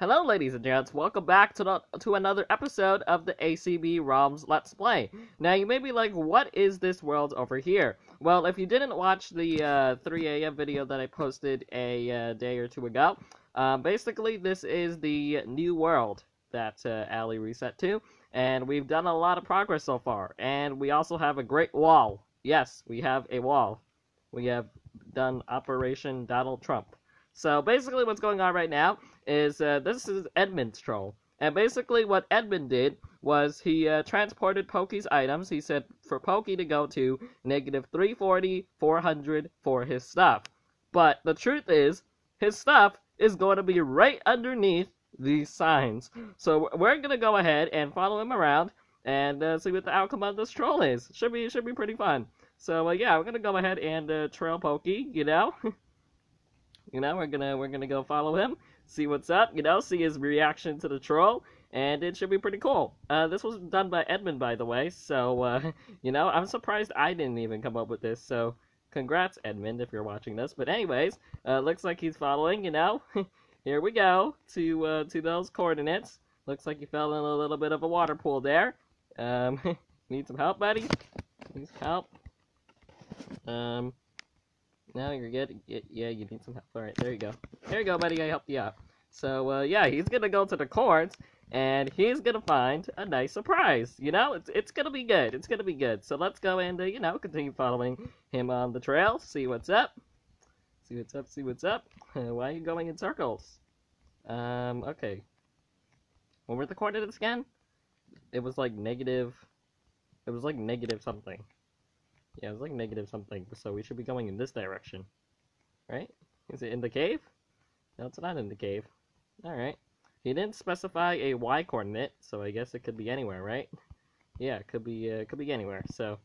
Hello, ladies and gents. Welcome back to the, to another episode of the ACB Realms Let's Play. Now, you may be like, what is this world over here? Well, if you didn't watch the uh, 3 a.m. video that I posted a uh, day or two ago, um, basically, this is the new world that uh, Ali reset to, and we've done a lot of progress so far. And we also have a great wall. Yes, we have a wall. We have done Operation Donald Trump. So basically, what's going on right now is uh, this is Edmond's troll, and basically what Edmond did was he uh, transported Pokey's items. He said for Pokey to go to negative 340, 400 for his stuff. But the truth is, his stuff is going to be right underneath these signs. So we're gonna go ahead and follow him around and uh, see what the outcome of this troll is. Should be should be pretty fun. So uh, yeah, we're gonna go ahead and uh, trail Pokey. You know. You know, we're gonna we're gonna go follow him, see what's up. You know, see his reaction to the troll, and it should be pretty cool. Uh, this was done by Edmond, by the way. So uh, you know, I'm surprised I didn't even come up with this. So congrats, Edmond, if you're watching this. But anyways, uh, looks like he's following. You know, here we go to uh, to those coordinates. Looks like you fell in a little bit of a water pool there. Um, need some help, buddy? Some help? Um, no, you're good. Yeah, you need some help. All right, there you go. There you go, buddy. I helped you out. So, uh, yeah, he's gonna go to the courts, and he's gonna find a nice surprise. You know, it's it's gonna be good. It's gonna be good. So let's go and uh, you know continue following him on the trail. See what's up. See what's up. See what's up. why are you going in circles? Um. Okay. What were the coordinates again? It was like negative. It was like negative something. Yeah, it's like negative something, so we should be going in this direction. Right? Is it in the cave? No, it's not in the cave. Alright. He didn't specify a y coordinate, so I guess it could be anywhere, right? Yeah, it could be, uh, could be anywhere, so...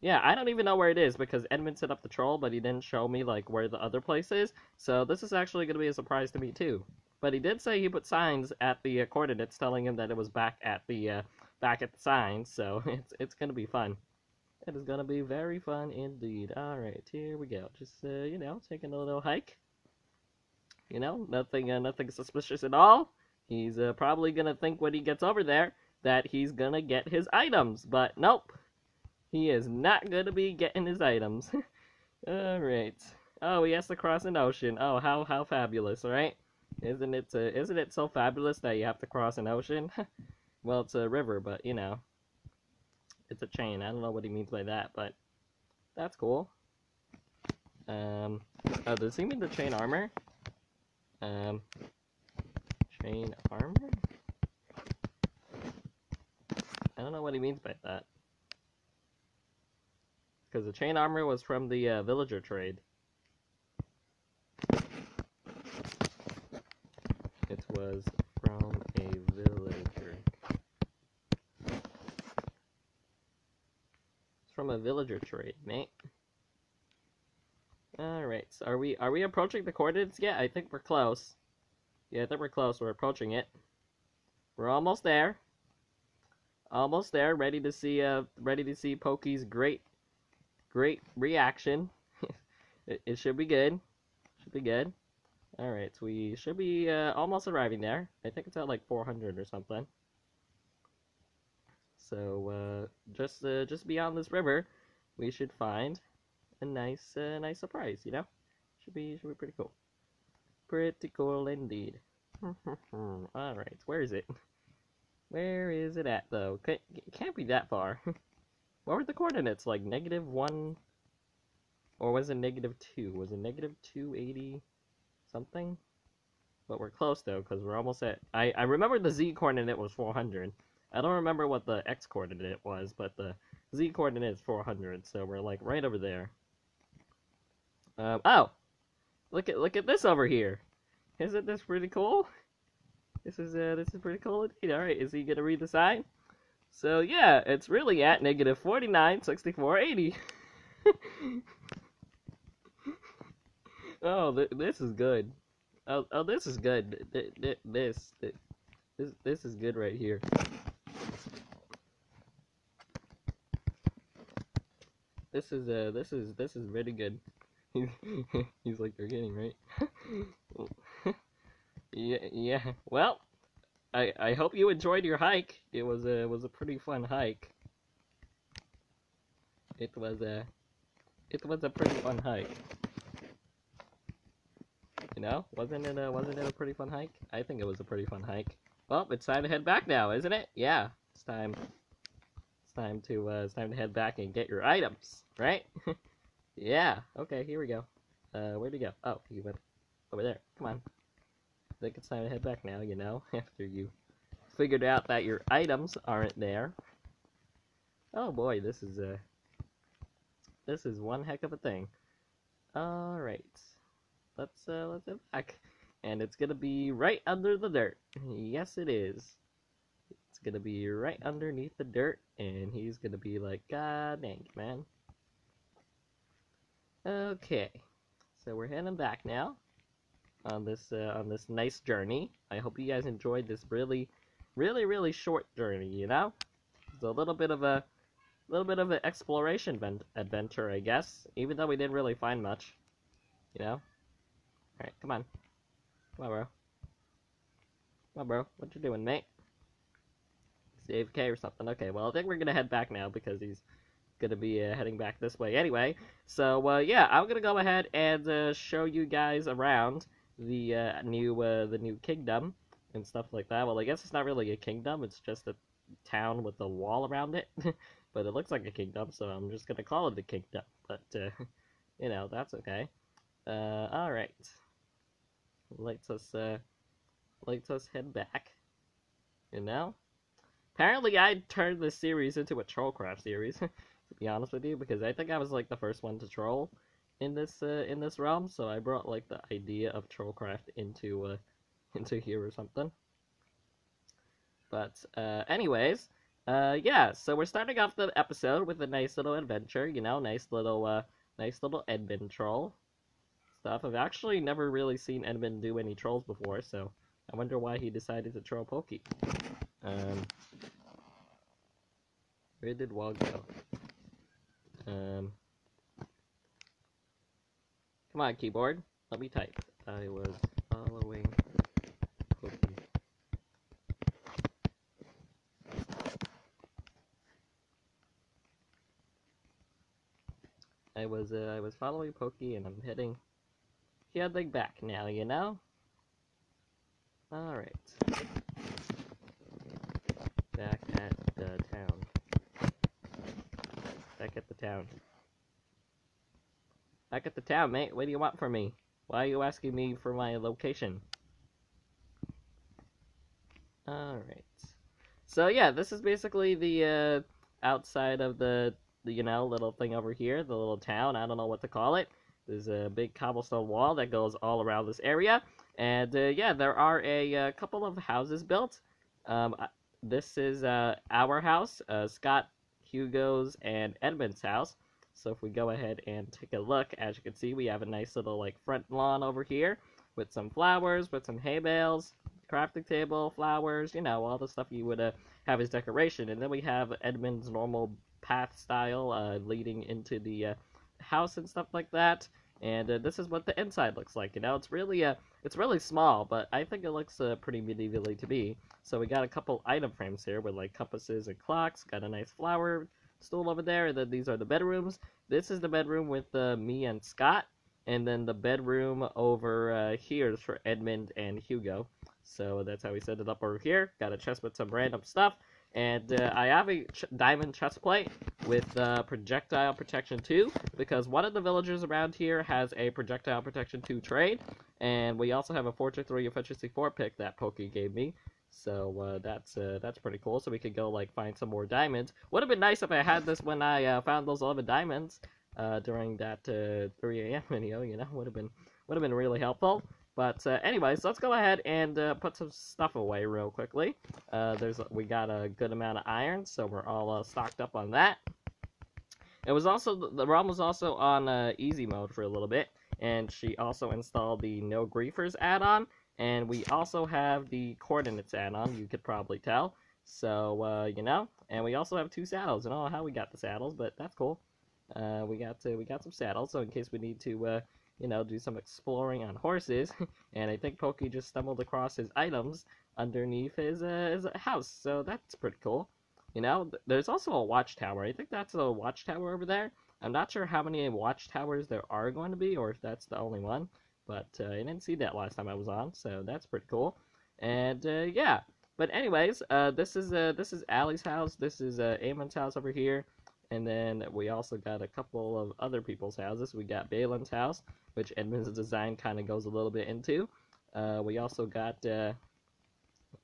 Yeah, I don't even know where it is, because Edmond set up the troll, but he didn't show me, like, where the other place is, so this is actually going to be a surprise to me, too. But he did say he put signs at the uh, coordinates telling him that it was back at the, uh, back at the signs, so it's, it's going to be fun. It is gonna be very fun indeed. Alright, here we go. Just, uh, you know, taking a little hike. You know, nothing, uh, nothing suspicious at all. He's, uh, probably gonna think when he gets over there that he's gonna get his items, but nope. He is not gonna be getting his items. Alright. Oh, he has to cross an ocean. Oh, how, how fabulous, right? Isn't it, uh, isn't it so fabulous that you have to cross an ocean? well, it's a river, but, you know it's a chain. I don't know what he means by that, but that's cool. Um, oh, does he mean the chain armor? Um, chain armor? I don't know what he means by that. Because the chain armor was from the uh, villager trade. It was from a villager. From a villager trade, mate. Alright, so are we are we approaching the coordinates yet? I think we're close. Yeah, I think we're close. We're approaching it. We're almost there. Almost there, ready to see uh ready to see Pokey's great great reaction. it, it should be good. Should be good. Alright, we should be uh, almost arriving there. I think it's at like 400 or something. So uh, just uh, just beyond this river, we should find a nice uh, nice surprise. You know, should be should be pretty cool. Pretty cool indeed. All right, where is it? Where is it at though? It can't be that far. what were the coordinates? Like negative one, or was it negative two? Was it negative two eighty something? But we're close though, because we're almost at. I I remember the z coordinate was four hundred. I don't remember what the x coordinate was, but the z coordinate is 400, so we're like right over there. Um, oh, look at look at this over here. Isn't this pretty cool? This is uh, this is pretty cool indeed. All right, is he gonna read the sign? So yeah, it's really at negative 49, 64, 80. oh, th this is good. Oh, oh, this is good. Th th this, th this, this is good right here. This is uh this is this is really good. He's like they're getting right. Yeah, yeah. Well, I I hope you enjoyed your hike. It was a was a pretty fun hike. It was a it was a pretty fun hike. You know, wasn't it a wasn't it a pretty fun hike? I think it was a pretty fun hike. Well, it's time to head back now, isn't it? Yeah, it's time. It's time to uh, it's time to head back and get your items, right? yeah. Okay, here we go. Uh, where'd he go? Oh, he went over there. Come on. I think it's time to head back now. You know, after you figured out that your items aren't there. Oh boy, this is a this is one heck of a thing. All right, let's uh, let's head back, and it's gonna be right under the dirt. Yes, it is. It's gonna be right underneath the dirt, and he's gonna be like, God dang it, man. Okay, so we're heading back now on this uh, on this nice journey. I hope you guys enjoyed this really, really, really short journey. You know, it's a little bit of a little bit of an exploration adventure, I guess. Even though we didn't really find much, you know. All right, come on, come on, bro. Come on, bro. What you doing, mate? Save K or something. Okay, well, I think we're gonna head back now because he's gonna be uh, heading back this way anyway. So uh, yeah, I'm gonna go ahead and uh, show you guys around the uh, new uh, the new kingdom and stuff like that. Well, I guess it's not really a kingdom; it's just a town with a wall around it. but it looks like a kingdom, so I'm just gonna call it a kingdom. But uh, you know, that's okay. All right. Let's us let's us head back. You know, apparently I turned this series into a trollcraft series. to be honest with you, because I think I was like the first one to troll in this uh, in this realm, so I brought like the idea of trollcraft into uh, into here or something. But uh, anyways, uh, yeah, so we're starting off the episode with a nice little adventure, you know, nice little, uh, nice little Edmond troll stuff. I've actually never really seen Edmond do any trolls before, so I wonder why he decided to troll Pokey. Um, where did Wog go? Um, come on, keyboard, let me type. I was following I was uh, I was following Pokey and I'm heading like back now, you know? Alright. Back at town. Back at the town. Back at the town, mate. What do you want from me? Why are you asking me for my location? Alright. So yeah, this is basically the uh, outside of the the you know little thing over here, the little town. I don't know what to call it. There's a big cobblestone wall that goes all around this area, and uh, yeah, there are a, a, uh, couple of houses built. Um, this is uh, our house, uh, Scott, Hugo's, and Edmond's house. So if we go ahead and take a look, as you can see, we have a nice little like front lawn over here with some flowers, with some hay bales, crafting table, flowers, you know, all the stuff you would uh, have as decoration. And then we have Edmond's normal path style uh, leading into the uh, house and stuff like that. And uh, this is what the inside looks like. You know, it's really uh, it's really small, but I think it looks uh, pretty medievally to be. So we got a couple item frames here with like compasses and clocks. Got a nice flower stool over there. And then these are the bedrooms. This is the bedroom with uh, me and Scott. And then the bedroom over uh, here is for Edmond and Hugo. So that's how we set it up over here. Got a chest with some random stuff. And uh, I have a ch diamond chest plate with uh, projectile protection 2 because one of the villagers around here has a projectile protection 2 trade. And we also have a Fortune 3 efficiency 4 pick that Pokey gave me. So uh, that's uh, that's pretty cool. So we could go like find some more diamonds. Would have been nice if I had this when I uh, found those 11 diamonds uh, during that 3 a.m. video. You know, would have been would have been really helpful. But uh, anyways, let's go ahead and uh, put some stuff away real quickly. Uh, there's we got a good amount of iron, so we're all uh, stocked up on that. It was also the realm was also on uh, easy mode for a little bit, and she also installed the No Griefers add-on, and we also have the Coordinates add-on. You could probably tell. So uh, you know, and we also have two saddles. I don't know how we got the saddles, but that's cool. we got we got some saddles, so in case we need to you know, do some exploring on horses. and I think Pokey just stumbled across his items underneath his, uh, his house, so that's pretty cool. You know, there's also a watchtower. I think that's a watchtower over there. I'm not sure how many watchtowers there are going to be, or if that's the only one. But uh, I didn't see that last time I was on, so that's pretty cool. And uh, yeah, but anyways, uh, this is uh, this is Allie's house. This is uh, Eamon's house over here. And then we also got a couple of other people's houses. We got Balin's house, which Edmond's design kind of goes a little bit into. Uh, we also got, uh,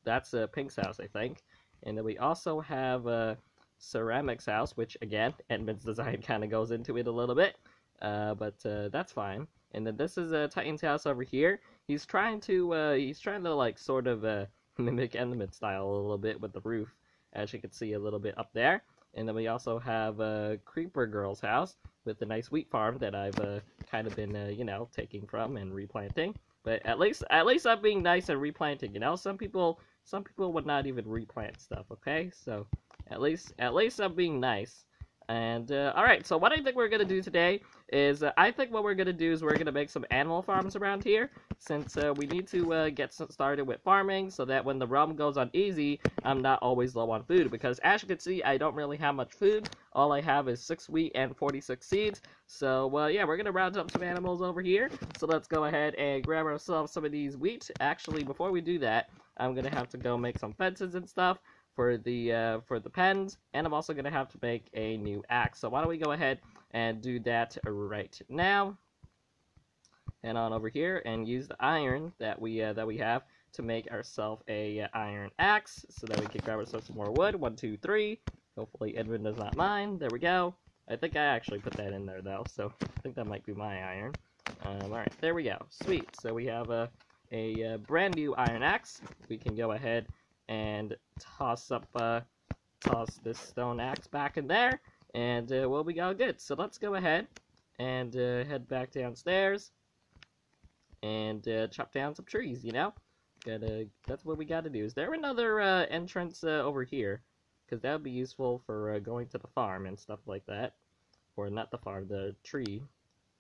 that's uh, Pink's house, I think. And then we also have uh, Ceramic's house, which again, Edmond's design kind of goes into it a little bit. Uh, but uh, that's fine. And then this is uh, Titan's house over here. He's trying to, uh, he's trying to like sort of mimic Enderman style a little bit with the roof, as you can see a little bit up there. And then we also have uh, Creeper Girl's house with a nice wheat farm that I've uh, kind of been, uh, you know, taking from and replanting. But at least, at least I'm being nice and replanting. You know, some people, some people would not even replant stuff. Okay, so at least, at least I'm being nice. And, uh, alright, so what I think we're to do today is, uh, I think what we're to do is we're to make some animal farms around here, since uh, we need to uh, get started with farming, so that when the realm goes on easy, I'm not always low on food, because as you can see, I don't really have much food, all I have is 6 wheat and 46 seeds, so, uh, yeah, we're to round up some animals over here, so let's go ahead and grab ourselves some of these wheat. Actually, before we do that, I'm to have to go make some fences and stuff, for the uh, for the pens, and I'm also gonna have to make a new axe. So why don't we go ahead and do that right now? Head on over here and use the iron that we uh, that we have to make ourselves a uh, iron axe, so that we can grab ourselves some more wood. One, two, three. Hopefully Edwin does not mind. There we go. I think I actually put that in there though, so I think that might be my iron. Um, Alright, there we go. Sweet. So we have a, a, a uh, brand new iron axe. We can go ahead and toss up, uh, toss this stone axe back in there, and uh, we'll be all good. So let's go ahead and uh, head back downstairs and uh, chop down some trees. You know, gotta. That's what we gotta do. Is there another uh, entrance uh, over here? Because that would be useful for uh, going to the farm and stuff like that, or not the farm, the tree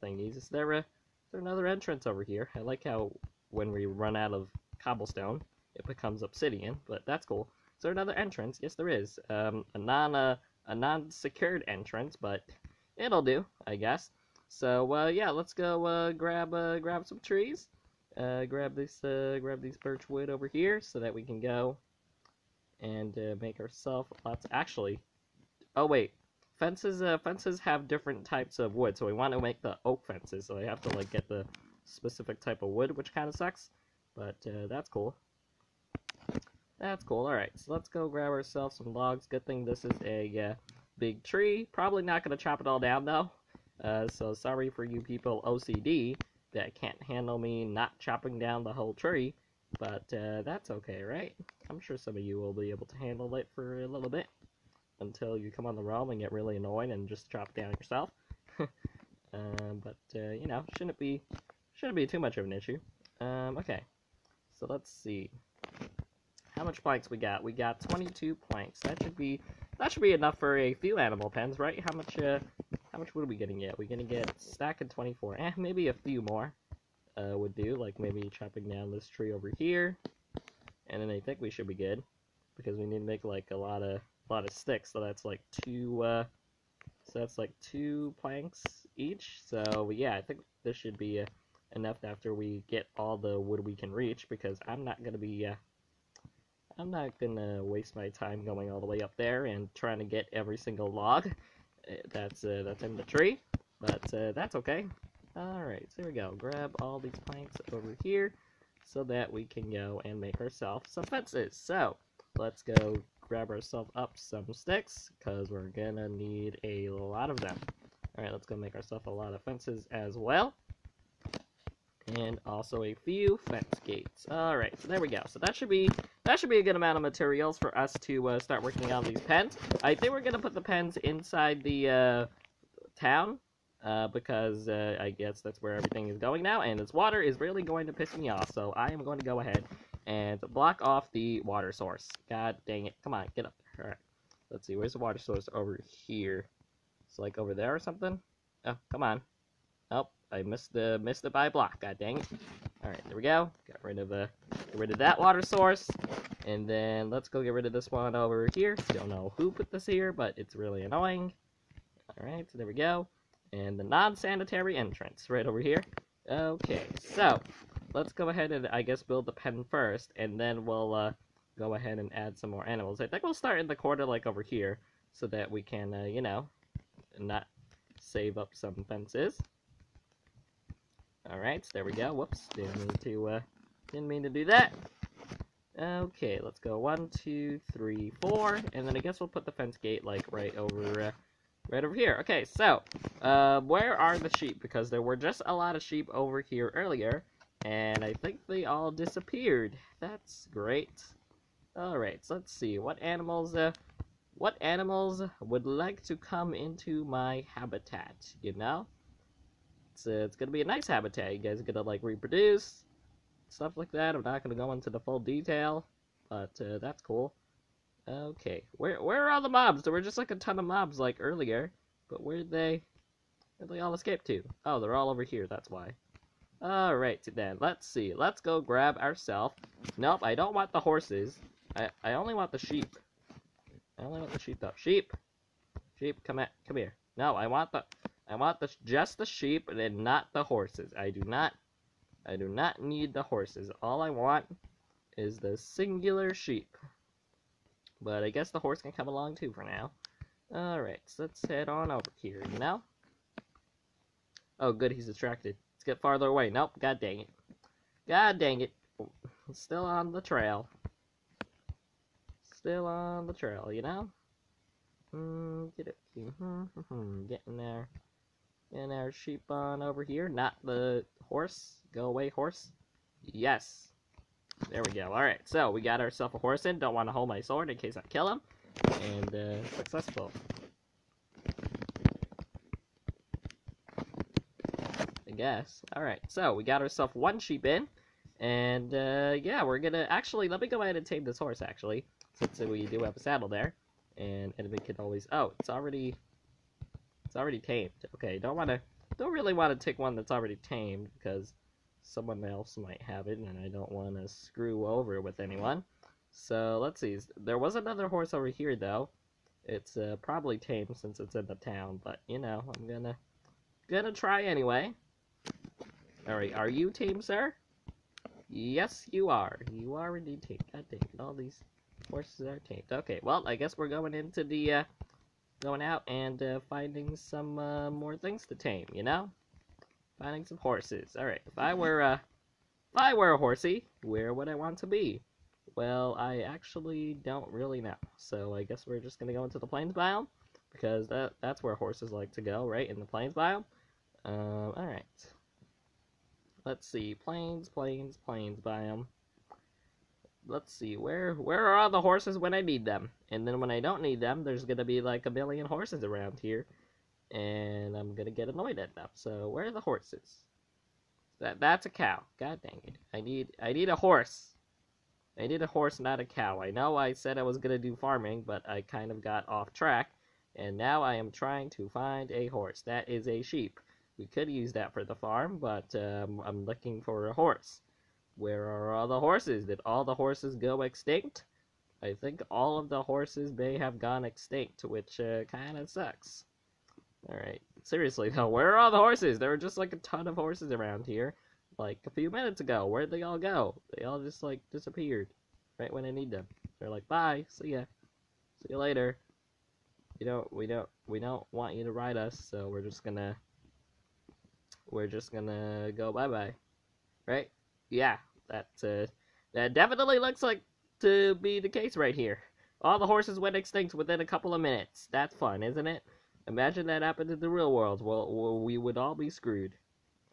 thingies. Is there a? Is there another entrance over here? I like how when we run out of cobblestone it becomes obsidian, but that's cool. Is there another entrance? Yes, there is. Um, a non uh, a non-secured entrance, but it'll do, I guess. So uh, yeah, let's go uh, grab uh, grab some trees. Uh, grab this uh, grab these birch wood over here so that we can go and uh, make ourselves lots. Actually, oh wait, fences uh, fences have different types of wood, so we want to make the oak fences. So I have to like get the specific type of wood, which kind of sucks, but uh, that's cool. That's cool. Alright, so let's go grab ourselves some logs. Good thing this is a uh, big tree. Probably not going to chop it all down, though. Uh, so sorry for you people OCD that can't handle me not chopping down the whole tree. But uh, that's okay, right? I'm sure some of you will be able to handle it for a little bit. Until you come on the realm and get really annoying and just chop down yourself. um, but, uh, you know, shouldn't be, shouldn't be too much of an issue. Um, okay. So let's see how much planks we got? We got 22 planks. That should be that should be enough for a few animal pens, right? How much uh how much wood are we gonna get? We're gonna get stack of 24. Eh, maybe a few more uh would do. Like maybe chopping down this tree over here, and then I think we should be good because we need to make like a lot of a lot of sticks. So that's like two. Uh, so that's like two planks each. So yeah, I think this should be uh, enough after we get all the wood we can reach because I'm not gonna be uh, I'm not gonna waste my time going all the way up there and trying to get every single log eh, that's uh, that's in the tree, but uh, that's okay. Alright, so here we go. Grab all these planks over here so that we can go and make ourselves some fences. So, let's go grab ourselves up some sticks, because we're gonna need a lot of them. Alright, let's go make ourselves a lot of fences as well and also a few fence gates. Alright, so there we go. So that should be that should be a good amount of materials for us to uh, start working on these pens. I think we're going to put the pens inside the uh, town, uh, because uh, I guess that's where everything is going now, and this water is really going to piss me off, so I am going to go ahead and block off the water source. God dang it. Come on, get up. Alright, let's see, where's the water source? Over here. It's like over there or something? Oh, come on. Oh, I missed the missed it by a block. God dang it. All right, there we go. Got rid of the get rid of that water source, and then let's go get rid of this one over here. Don't know who put this here, but it's really annoying. All right, so there we go. And the non-sanitary entrance right over here. Okay, so let's go ahead and I guess build the pen first, and then we'll uh, go ahead and add some more animals. I think we'll start in the corner like over here, so that we can, uh, you know, not save up some fences. Alright, so there we go. Whoops, didn't mean to, uh, didn't mean to do that. Okay, let's go one, two, three, four, and then I guess we'll put the fence gate, like, right over, uh, right over here. Okay, so, uh, where are the sheep? Because there were just a lot of sheep over here earlier, and I think they all disappeared. That's great. Alright, so let's see, what animals, uh, what animals would like to come into my habitat, you know? It's, uh, it's gonna be a nice habitat. You guys are gonna, like, reproduce, stuff like that. I'm not gonna go into the full detail, but, uh, that's cool. Okay, where where are all the mobs? There were just, like, a ton of mobs, like, earlier, but where'd they, where'd they all escape to? Oh, they're all over here, that's why. Alright, then, let's see. Let's go grab ourselves. Nope, I don't want the horses. I, I only want the sheep. I only want the sheep though. Sheep, sheep, come at, come here. No, I want the, I want the just the sheep and not the horses. I do not, I do not need the horses. All I want is the singular sheep. But I guess the horse can come along too for now. All right, so let's head on over here. now. Oh, good, he's distracted. Let's get farther away. Nope, god dang it. God dang it. Still on the trail still on the trail, you know? Mm, get it, hmm, hmm, hmm, getting there. Getting our sheep on over here, not the horse. Go away, horse. Yes. There we go. Alright, so we got ourselves a horse in. Don't want to hold my sword in case I kill him. And, uh, successful. I guess. Alright, so we got ourselves one sheep in. And, uh, yeah, we're gonna... Actually, let me go ahead and tame this horse, actually since we do have a saddle there, and enemy can always. Oh, it's already. It's already tamed. Okay, don't want to. Don't really want to take one that's already tamed because someone else might have it, and I don't want to screw over with anyone. So let's see. There was another horse over here though. It's uh, probably tamed since it's in the town, but you know, I'm gonna gonna try anyway. Alright, are you tame, sir? Yes, you are. You are indeed tame. God dang it, all these horses are tamed. Okay, well, I guess we're going into the, uh, going out and uh, finding some uh, more things to tame, you know? Finding some horses. Alright, if I were, uh, if I were a horsey, where would I want to be? Well, I actually don't really know. So I guess we're just gonna go into the plains biome, because that that's where horses like to go, right? In the plains biome. Um, alright. Let's see, plains, plains, plains biome let's see, where where are all the horses when I need them? And then when I don't need them, there's gonna be like a million horses around here, and I'm gonna get annoyed at them. So where are the horses? That that's a cow. God dang it! I need I need a horse. I need a horse, not a cow. I know I said I was gonna do farming, but I kind of got off track, and now I am trying to find a horse. That is a sheep. We could use that for the farm, but um, I'm looking for a horse. Where are all the horses? Did all the horses go extinct? I think all of the horses may have gone extinct, which uh, kind of sucks. Alright, seriously though, where are all the horses? There were just like a ton of horses around here, like a few minutes ago. Where'd they all go? They all just like disappeared right when I need them. They're like, bye, see ya, see you later. You don't, we don't, we don't want you to ride us, so we're just gonna, we're just gonna go bye bye, right? Yeah, that uh, that definitely looks like to be the case right here. All the horses went extinct within a couple of minutes. That's fun, isn't it? Imagine that happened in the real world. Well, we would all be screwed.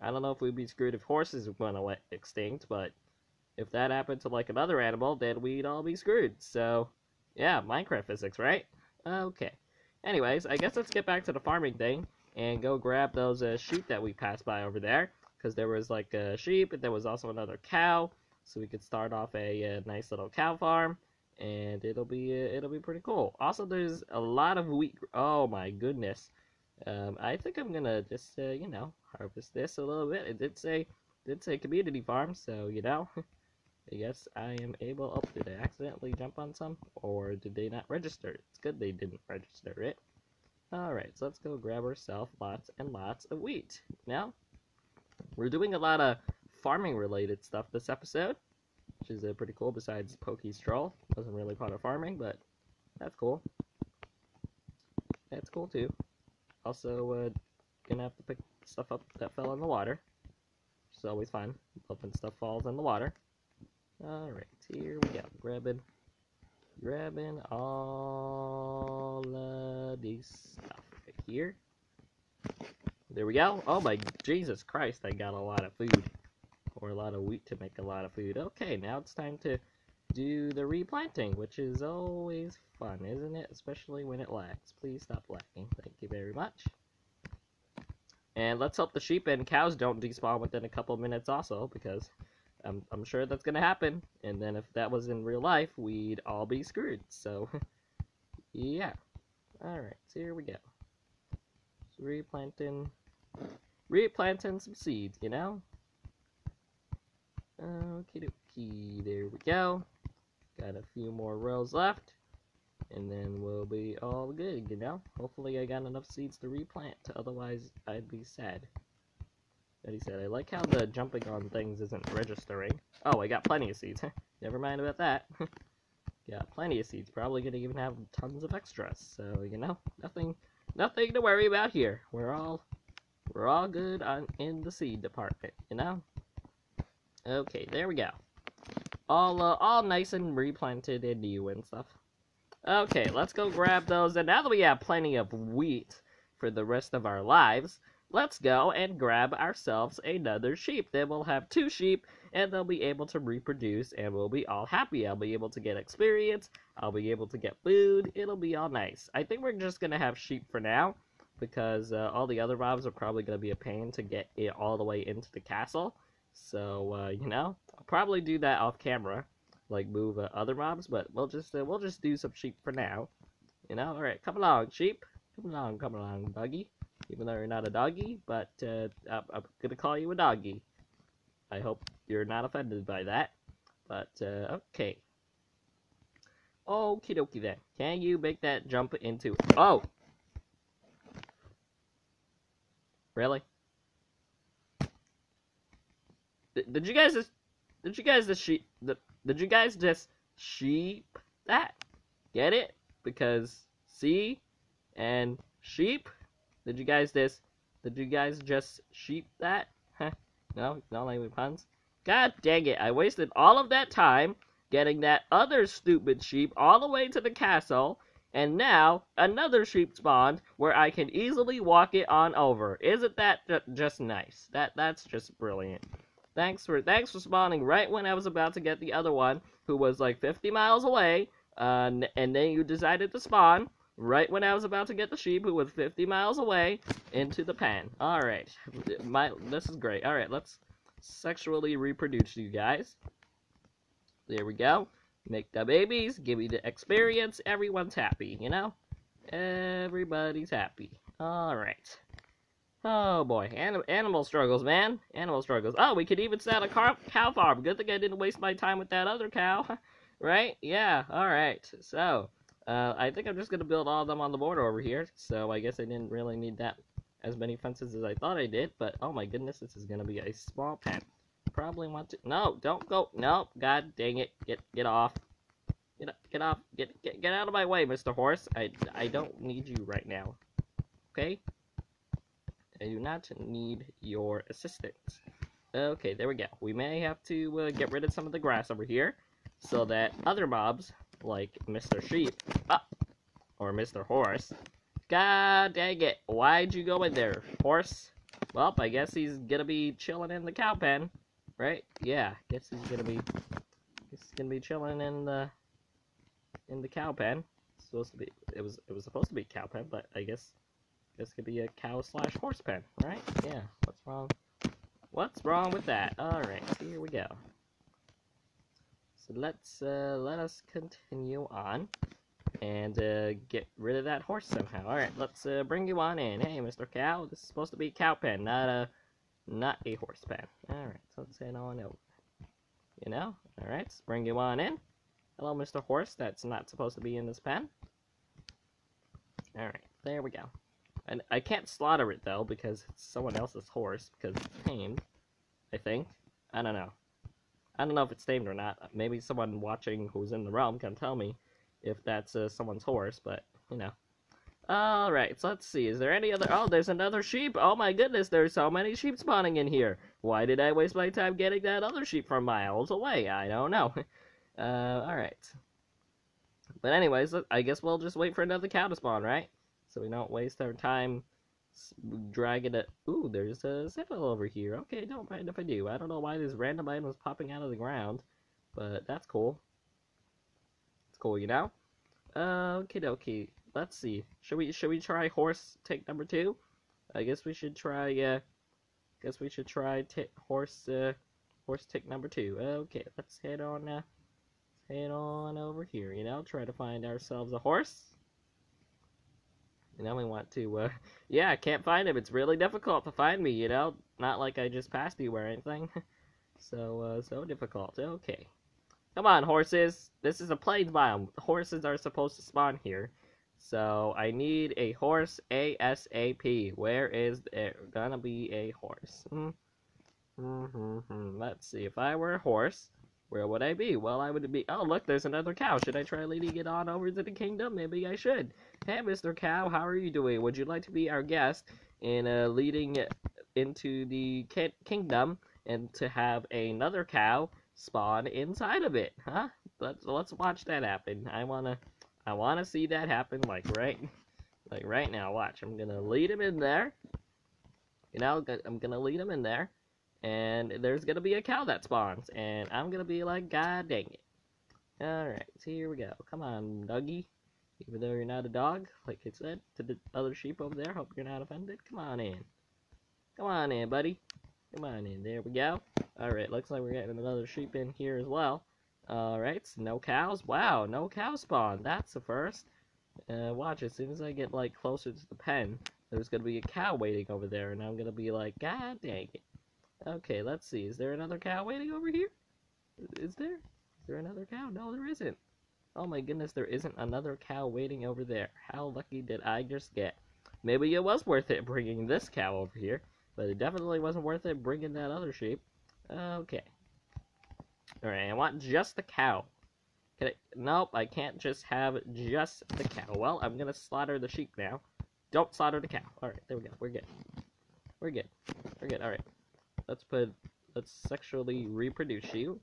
I don't know if we'd be screwed if horses went extinct, but if that happened to like another animal, then we'd all be screwed. So, yeah, Minecraft physics, right? Okay. Anyways, I guess let's get back to the farming thing and go grab those uh, sheep that we passed by over there because there was like a sheep, and there was also another cow, so we could start off a, a nice little cow farm, and it'll be uh, it'll be pretty cool. Also, there's a lot of wheat. Oh my goodness, Um, I think I'm gonna just, uh, you know, harvest this a little bit. It did say, did say community farm, so, you know, I guess I am able, oh, did I accidentally jump on some? Or did they not register? It's good they didn't register it. Alright, so let's go grab ourselves lots and lots of wheat. Now, we're doing a lot of farming related stuff this episode, which is uh, pretty cool besides Pokey's troll. Wasn't really part of farming, but that's cool. That's cool too. Also, uh, gonna have to pick stuff up that fell in the water. Which is always fun. Love when stuff falls in the water. Alright, here we go. Grabbing, grabbing all of this stuff right here. There we go. Oh my Jesus Christ, I got a lot of food. Or a lot of wheat to make a lot of food. Okay, now it's time to do the replanting, which is always fun, isn't it? Especially when it lags. Please stop lagging. Thank you very much. And let's hope the sheep and cows don't despawn within a couple minutes also, because I'm, I'm sure that's going to happen. And then if that was in real life, we'd all be screwed. So, yeah. Alright, so here we go. Replanting, replanting some seeds, you know? Okie dokie, there we go. Got a few more rows left. And then we'll be all good, you know? Hopefully I got enough seeds to replant, otherwise I'd be sad. That he said, I like how the jumping on things isn't registering. Oh, I got plenty of seeds. Never mind about that. got plenty of seeds. Probably gonna even have tons of extras. So, you know, nothing nothing to worry about here. We're all we're all good in the seed department, you know? Okay, there we go. All uh, all nice and replanted and new and stuff. Okay, let's go grab those. And now that we have plenty of wheat for the rest of our lives, let's go and grab ourselves another sheep. Then we'll have two sheep, and they'll be able to reproduce, and we'll be all happy. I'll be able to get experience, I'll be able to get food, it'll be all nice. I think we're just gonna have sheep for now, because uh, all the other mobs are probably gonna be a pain to get it all the way into the castle. So, uh, you know, I'll probably do that off camera, like move uh, other mobs, but we'll just, uh, we'll just do some sheep for now. You know, alright, come along, sheep. Come along, come along, doggy even though you're not a doggy, but uh, I'm, I'm, gonna call you a doggy. I hope you're not offended by that. But, uh, okay. Okie dokie then. Can you make that jump into... Oh! Really? Did you guys just... Did you guys just sheep... Did you guys just sheep that? Get it? Because see and sheep did you guys this? Did you guys just sheep that? no, not language puns. God dang it! I wasted all of that time getting that other stupid sheep all the way to the castle, and now another sheep spawned where I can easily walk it on over. Isn't that just nice? That that's just brilliant. Thanks for thanks for spawning right when I was about to get the other one, who was like 50 miles away, uh, and then you decided to spawn right when I was about to get the sheep, who was 50 miles away, into the pen. Alright, my this is great. Alright, let's sexually reproduce you guys. There we go. Make the babies, give me the experience, everyone's happy, you know? Everybody's happy. Alright. Oh boy, Anim animal struggles, man. Animal struggles. Oh, we could even start a cow farm. Good thing I didn't waste my time with that other cow. right? Yeah, alright. So, uh, I think I'm just going to build all of them on the border over here, so I guess I didn't really need that as many fences as I thought I did, but oh my goodness, this is going to be a small pen. Probably want to, no, don't go, no, god dang it, get, get off. Get, get off, get, get, get out of my way, Mr. Horse. I, I don't need you right now, okay? I do not need your assistance. Okay, there we go. We may have to uh, get rid of some of the grass over here, so that other mobs like Mr. Sheep, ah, or Mr. Horse. God dang it, why'd you go in there, horse? Well, I guess he's gonna be chilling in the cow pen, right? Yeah, guess he's gonna be, he's gonna be chilling in the, in the cow pen. It's supposed to be, it was, it was supposed to be cow pen, but I guess, this could be a cow slash horse pen, right? Yeah, what's wrong? What's wrong with that? Alright, here we go. So let's uh, let us continue on. and uh, get rid of that horse somehow. All right, let's uh, bring you on in. Hey, Mr. Cow, this is supposed to be cow pen, not a not a horse pen. All right, so let's head on over. You know, all right, let's bring you on in. Hello, Mr. Horse. That's not supposed to be in this pen. All right, there we go. And I can't slaughter it though because it's someone else's horse because it's tamed. I think. I don't know. I don't know if it's tamed or not. Maybe someone watching who's in the realm can tell me if that's uh, someone's horse, but, you know. Alright, so let's see. Is there any other... Oh, there's another sheep. Oh my goodness, there's so many sheep spawning in here. Why did I waste my time getting that other sheep from miles away? I don't know. uh, alright. But anyways, I guess we'll just wait for another cow to spawn, right? So we don't waste our time dragging it. Ooh, there's a Citadel over here. Okay, don't mind if I do. I don't know why this random item was popping out of the ground, but that's cool. It's cool, you know? Uh, okie dokie. Let's see. Should we should we try horse take number two? I guess we should try. Uh, guess we should try horse uh, horse tick number two. Okay, let's head on. Uh, head on over here. You know, try to find ourselves a horse. You know, we want to, uh, yeah, I can't find him. It's really difficult to find me, you know? Not like I just passed you or anything. so, uh, so difficult. Okay. Come on, horses. This is a plains biome. Horses are supposed to spawn here. So, I need a horse ASAP. Where is there gonna be a horse? Mm -hmm -hmm. Let's see. If I were a horse, where would I be? Well, I would be... Oh, look, there's another cow. Should I try leading it on over to the kingdom? Maybe I should. Hey, Mr. Cow, how are you doing? Would you like to be our guest in uh, leading into the kingdom and to have another cow spawn inside of it? Huh? Let's let's watch that happen. I wanna I wanna see that happen like right like right now. Watch. I'm gonna lead him in there. You know, I'm gonna lead him in there and there's gonna be a cow that spawns, and I'm gonna be like, God dang it. Alright, so here we go. Come on, doggy. Even though you're not a dog, like I said to the other sheep over there, hope you're not offended. Come on in. Come on in, buddy. Come on in. There we go. Alright, looks like we're getting another sheep in here as well. Alright, so no cows. Wow, no cow spawn. That's the first. Uh, watch, as soon as I get, like, closer to the pen, there's gonna be a cow waiting over there, and I'm gonna be like, God dang it. Okay, let's see. Is there another cow waiting over here? Is there? Is there another cow? No, there isn't. Oh my goodness, there isn't another cow waiting over there. How lucky did I just get? Maybe it was worth it bringing this cow over here, but it definitely wasn't worth it bringing that other sheep. Okay. Alright, I want just the cow. I, nope, I can't just have just the cow. Well, I'm gonna slaughter the sheep now. Don't slaughter the cow. Alright, there we go. We're good. We're good. We're good. Alright let's put, let's sexually reproduce you.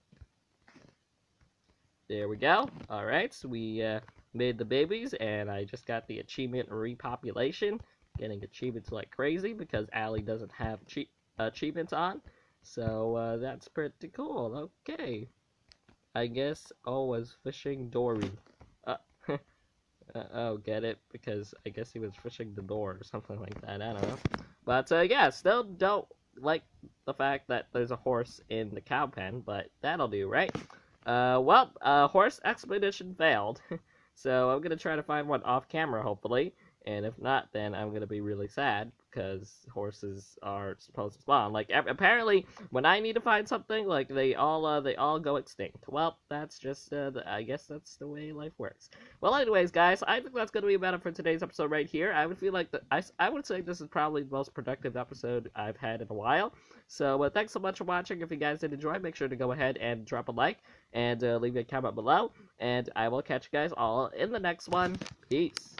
There we go. Alright, so we uh, made the babies, and I just got the achievement repopulation. Getting achievements like crazy because Allie doesn't have achievements on. So uh, that's pretty cool. Okay. I guess O was fishing Dory. Uh, uh, oh, get it? Because I guess he was fishing the door or something like that. I don't know. But uh, yeah, still don't like the fact that there's a horse in the cow pen, but that'll do, right? Uh, well, uh, horse expedition failed, so I'm gonna try to find one off camera, hopefully, and if not, then I'm gonna be really sad, because horses are supposed to spawn. Like apparently, when I need to find something, like they all uh, they all go extinct. Well, that's just uh, the, I guess that's the way life works. Well, anyways, guys, I think that's gonna be about it for today's episode right here. I would feel like the, I I would say this is probably the most productive episode I've had in a while. So uh, thanks so much for watching. If you guys did enjoy, make sure to go ahead and drop a like and uh, leave a comment below. And I will catch you guys all in the next one. Peace.